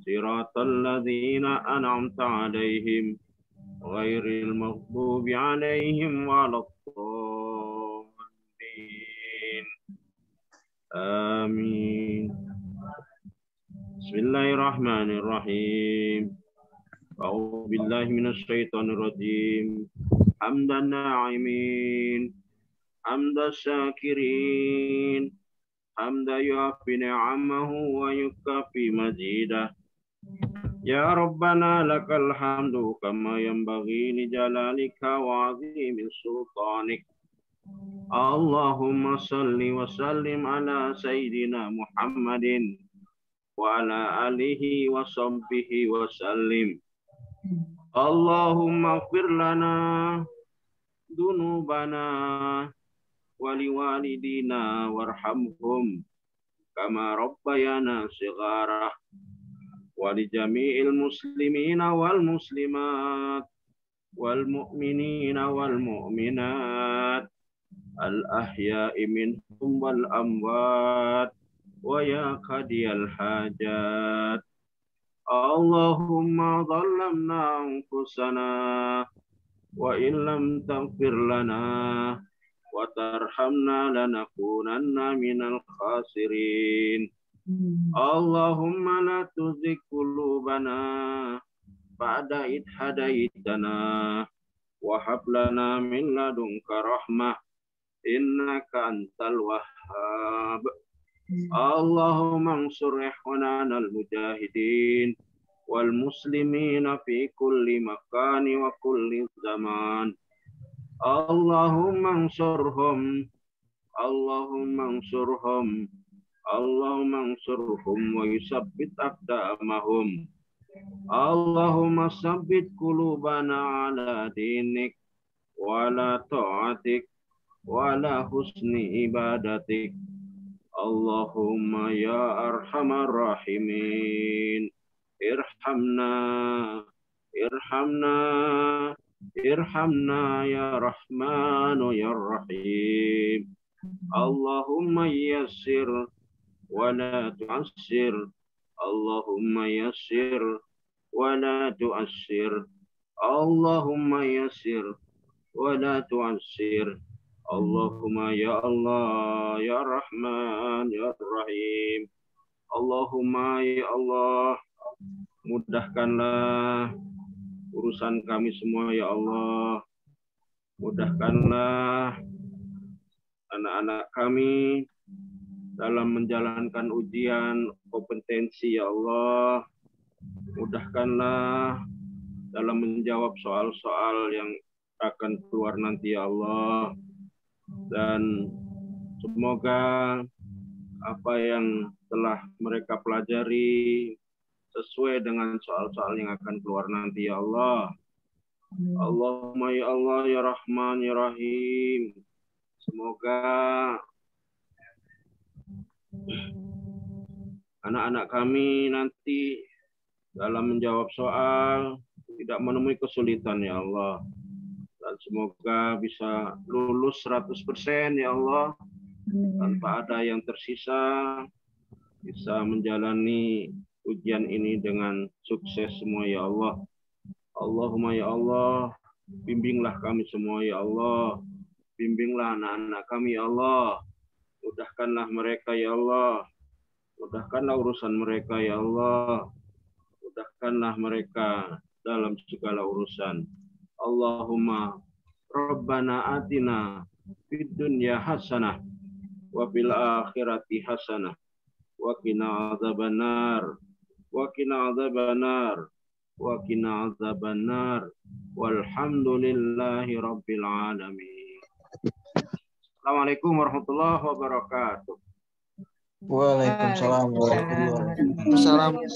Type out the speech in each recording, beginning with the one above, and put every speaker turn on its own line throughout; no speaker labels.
صراط الذين أنعمت عليهم غير المغضوب عليهم ولا الضالين. آمين. بسم الله الرحمن الرحيم. أعوذ بالله من الشيطان الرجيم. حمد الناعمين حمد الشاكرين حمد يوفي نعمه ويكفي مزيده. يا ربنا لك الحمد كما ينبغي لجلالك وعظيم سلطانك اللهم صل وسلم على سيدنا محمد وعلى آله وصحبه وسلم اللهم اغفر لنا ذنوبنا ولوالدينا وارحمهم كما ربيانا صغارا ولجميع المسلمين والمسلمات والمؤمنين والمؤمنات الأحياء منهم والأموات ويا قضي الحاجات اللهم ظلمنا أنفسنا وإن لم تغفر لنا وترحمنا لنكونن من الخاسرين Hmm. Allahumma la tuzik qulubana ba'da id hadaitana wa hab lana min ladunka rahmah innaka antal wahhab. Hmm. Allahumma ansur ikhwanana al-mujahidin wal muslimina fi kulli makani wa kulli zaman. Allahumma ansurhum Allahumma ansurhum Allahumma ansurhum wa yusabbit aqdamahum. Allahumma sabbit qulubana ala dinik wa ala ta'atik wa ala husni ibadatik. Allahumma ya arhamar rahimin. Irhamna, irhamna, irhamna ya rahmanu ya rahim. Allahumma yassir ولا تعسر اللهم يسر ولا تعسر اللهم يسر ولا تعسر اللهم يا الله يا رحمن يا رحيم اللهم يا الله mudahkanlah urusan kami semua ya Allah mudahkanlah anak-anak kami dalam menjalankan ujian kompetensi ya Allah mudahkanlah dalam menjawab soal-soal yang akan keluar nanti ya Allah dan semoga apa yang telah mereka pelajari sesuai dengan soal-soal yang akan keluar nanti ya Allah. Allahumma ya Allah ya Rahman ya Rahim. Semoga anak-anak kami nanti dalam menjawab soal tidak menemui kesulitan ya Allah. Dan semoga bisa lulus 100% ya Allah tanpa ada yang tersisa bisa menjalani ujian ini dengan sukses semua ya Allah. Allahumma ya Allah, bimbinglah kami semua ya Allah. Bimbinglah anak-anak kami ya Allah. Mudahkanlah mereka ya Allah. Mudahkanlah urusan mereka, ya Allah. Mudahkanlah mereka dalam segala urusan. Allahumma Rabbana atina fid dunya hasanah wa fil akhirati hasanah wa qina azabannar wa qina azabannar wa qina azabannar walhamdulillahi rabbil alamin Assalamualaikum warahmatullahi wabarakatuh
Waalaikumsalam warahmatullahi wabarakatuh.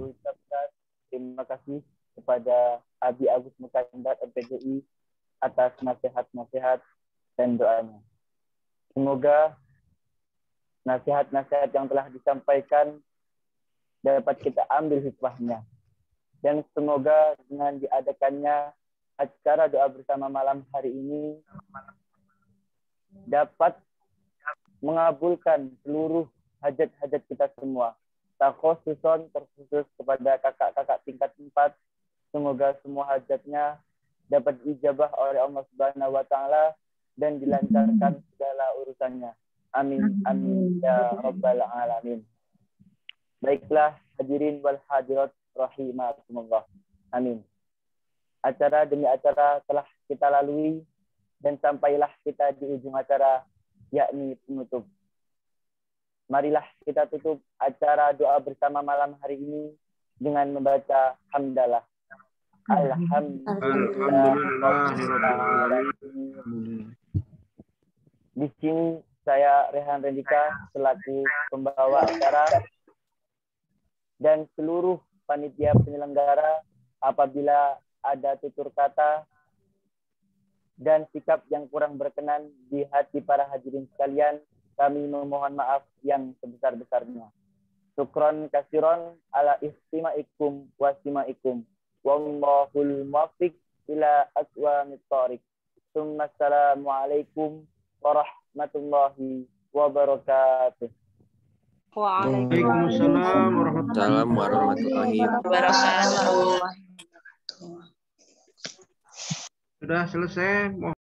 Ucapkan terima kasih kepada Abi Agus Mukandar MPDI atas nasihat-nasihat dan doanya. Semoga nasihat-nasihat yang telah disampaikan dapat kita ambil hikmahnya. Dan semoga dengan diadakannya acara doa bersama malam hari ini dapat mengabulkan seluruh hajat-hajat kita semua. Takhususon terkhusus kepada kakak-kakak tingkat empat. Semoga semua hajatnya dapat dijabah oleh Allah Subhanahu wa taala dan dilancarkan segala urusannya. Amin amin ya rabbal alamin. Baiklah hadirin wal hadirat rahimakumullah. Amin. Acara demi acara telah kita lalui dan sampailah kita di ujung acara yakni penutup. Marilah kita tutup acara doa bersama malam hari ini dengan membaca hamdalah. Alhamdulillah. Di sini saya Rehan Rendika selaku pembawa acara dan seluruh panitia penyelenggara apabila ada tutur kata dan sikap yang kurang berkenan di hati para hadirin sekalian kami memohon maaf yang sebesar-besarnya. Syukron kasiron ala istimaikum wastimaikum. Wallahul muwaffiq ila aqwamit thoriq. Assalamualaikum warahmatullahi wabarakatuh.
Waalaikumsalam warahmatullahi
wabarakatuh.
Sudah selesai.